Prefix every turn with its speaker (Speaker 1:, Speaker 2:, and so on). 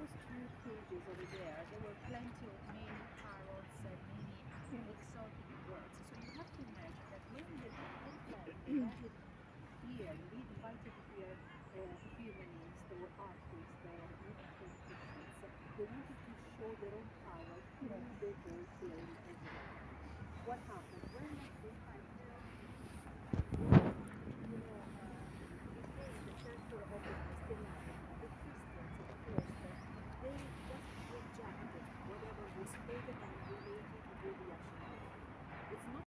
Speaker 1: those two pages over there, there were plenty of many parrots and many exotic birds. So you have to imagine that when the Iceland landed here, we invited here uh, humanists, there were artists, there were musical pictures. They wanted to show their own power through the whole play. What happened?